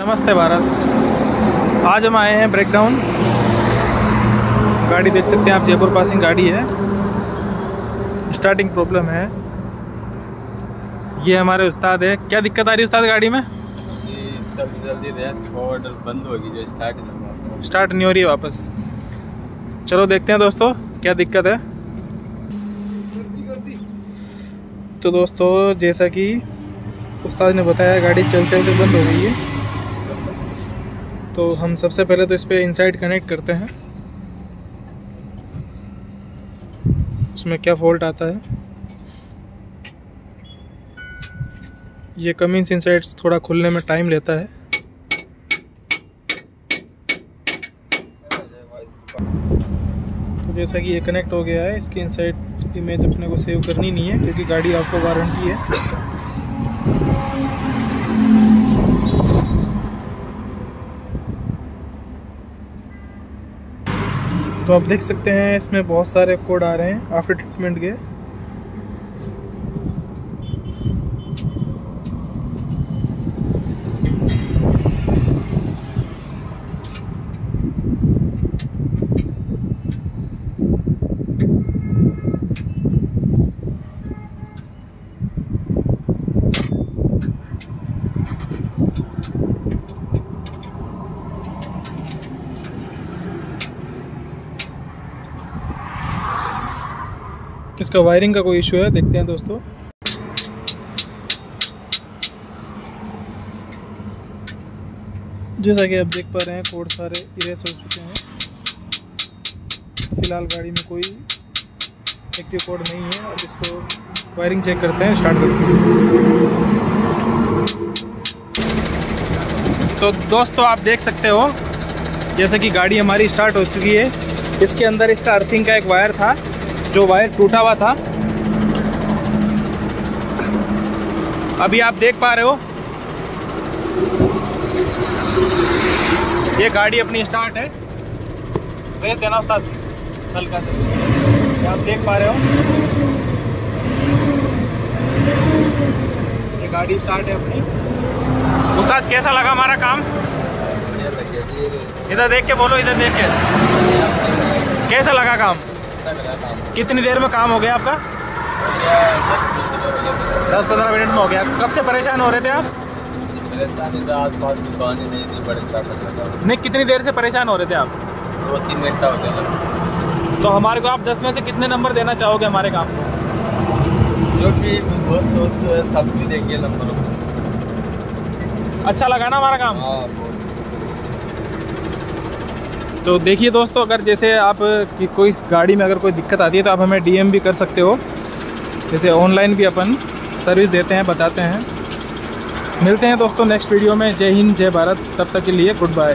नमस्ते भारत। आज हम आए हैं ब्रेकडाउन गाड़ी देख सकते हैं आप जयपुर पासिंग गाड़ी है। स्टार्टिंग प्रॉब्लम है। ये हमारे उस्ताद है। क्या दिक्कत आ रही है उस्ताद गाड़ी में? जल्दी जल्दी ऑर्डर बंद होगी जो स्टार्ट नहीं स्टार्ट नहीं हो रही है वापस। चलो देखते हैं दोस्तों क्या दिक्कत है। तो दोस्तों जैसा कि उस्ताद ने बताया गाड़ी चलते चलते बंद हो गई है। तो हम सबसे पहले तो इस पर इनसाइड कनेक्ट करते हैं। उसमें क्या फॉल्ट आता है? ये कमिंस इनसाइड थोड़ा खुलने में टाइम लेता है। तो जैसा कि ये कनेक्ट हो गया है, इसकी इनसाइड इमेज अपने को सेव करनी नहीं है, क्योंकि गाड़ी आपको वारंटी है। तो आप देख सकते हैं, इसमें बहुत सारे कोड आ रहे हैं आफ्टर ट्रीटमेंट के। इसका वायरिंग का कोई इशू है? देखते हैं दोस्तों। जैसा कि आप देख पा रहे हैं, कोड सारे इरेस हो चुके हैं। फ़िलहाल गाड़ी में कोई एक्टिव कोड नहीं है। अब इसको वायरिंग चेक करते हैं स्टार्ट करते हैं। तो दोस्तों, आप देख सकते हो, जैसे कि गाड़ी हमारी स्टार्ट हो चुकी है। इसके अंदर इसका अर्थिंग का एक वायर था। जो वायर टूटा हुआ था। अभी आप देख पा रहे हो। ये गाड़ी अपनी स्टार्ट है। रेस देना उस्ताद, हल्का से। आप देख पा रहे हो। ये गाड़ी स्टार्ट है अपनी। उस्ताद, कैसा लगा हमारा काम? इधर देख के बोलो, इधर देख के। कैसा लगा काम? कितनी देर में काम हो गया आपका? दस पंद्रह मिनट में हो गया। कब से परेशान हो रहे थे आप? परेशानी तो आस पास दुकान ही नहीं थी बड़े नहीं कितनी देर से परेशान हो रहे थे आप? दो तीन घंटा हो गया। तो हमारे को आप दस में से कितने नंबर देना चाहोगे हमारे काम को? जो भी दोस्त दोस्त है सब भी देंगे नंबर। अच्छा लगा ना हमारा काम? हाँ तो देखिए दोस्तों, अगर जैसे आप कि कोई गाड़ी में अगर कोई दिक्कत आती है तो आप हमें डीएम भी कर सकते हो। जैसे ऑनलाइन भी अपन सर्विस देते हैं, बताते हैं। मिलते हैं दोस्तों नेक्स्ट वीडियो में। जय हिंद, जय भारत। तब तक के लिए गुड बाय